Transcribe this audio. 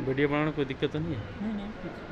Video बनाने कोई दिक्कत तो नहीं है? नहीं नहीं